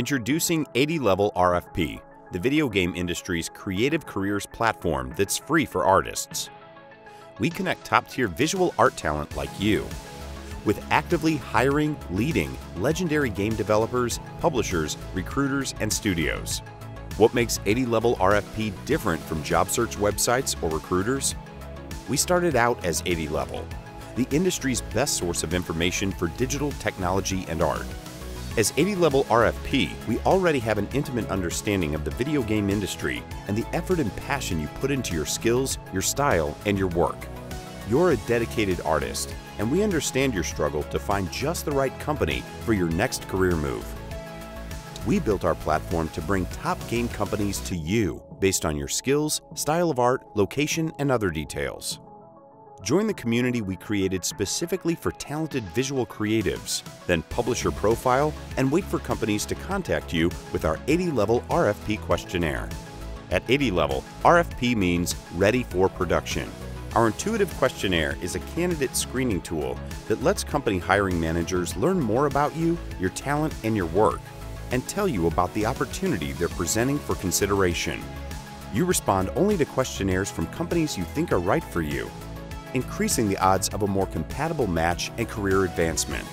Introducing 80 Level RFP, the video game industry's creative careers platform that's free for artists. We connect top tier visual art talent like you with actively hiring, leading legendary game developers, publishers, recruiters, and studios. What makes 80 Level RFP different from job search websites or recruiters? We started out as 80 Level, the industry's best source of information for digital technology and art. As 80 Level RFP, we already have an intimate understanding of the video game industry and the effort and passion you put into your skills, your style, and your work. You're a dedicated artist, and we understand your struggle to find just the right company for your next career move. We built our platform to bring top game companies to you based on your skills, style of art, location, and other details. Join the community we created specifically for talented visual creatives, then publish your profile and wait for companies to contact you with our 80 level RFP questionnaire. At 80 level, RFP means ready for production. Our intuitive questionnaire is a candidate screening tool that lets company hiring managers learn more about you, your talent, and your work, and tell you about the opportunity they're presenting for consideration. You respond only to questionnaires from companies you think are right for you, increasing the odds of a more compatible match and career advancement.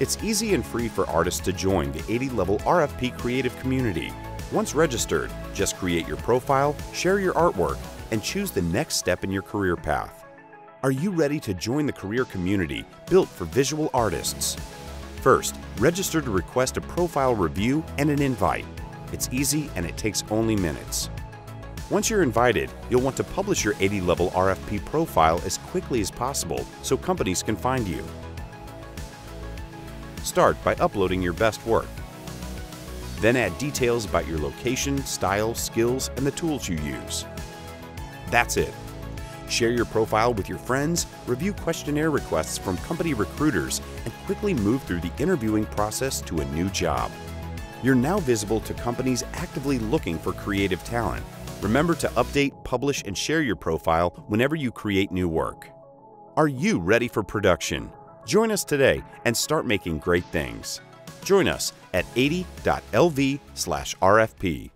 It's easy and free for artists to join the 80 level RFP creative community. Once registered, just create your profile, share your artwork, and choose the next step in your career path. Are you ready to join the career community built for visual artists? First, register to request a profile review and an invite. It's easy and it takes only minutes. Once you're invited, you'll want to publish your 80 level RFP profile as quickly as possible so companies can find you. Start by uploading your best work. Then add details about your location, style, skills, and the tools you use. That's it. Share your profile with your friends, review questionnaire requests from company recruiters, and quickly move through the interviewing process to a new job. You're now visible to companies actively looking for creative talent. Remember to update, publish, and share your profile whenever you create new work. Are you ready for production? Join us today and start making great things. Join us at 80.lv/rfp.